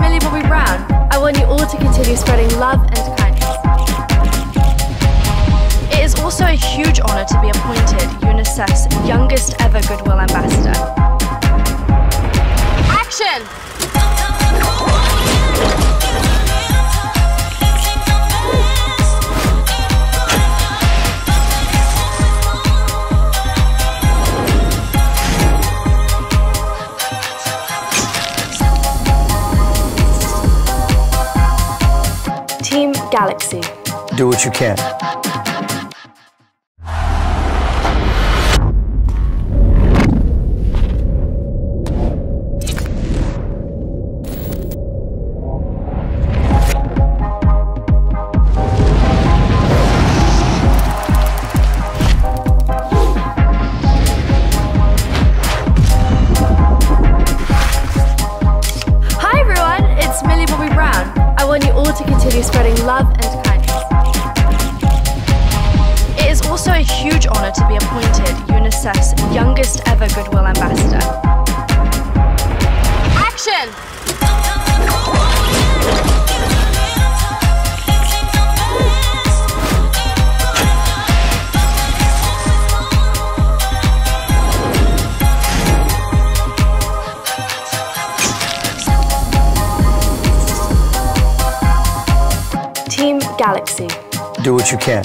Millie Bobby Brown. I want you all to continue spreading love and kindness. It is also a huge honour to be appointed UNICEF's youngest ever Goodwill Ambassador. Galaxy. Do what you can. To continue spreading love and kindness. It is also a huge honour to be appointed UNICEF's youngest ever Goodwill Ambassador. galaxy. Do what you can.